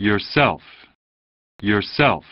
yourself, yourself.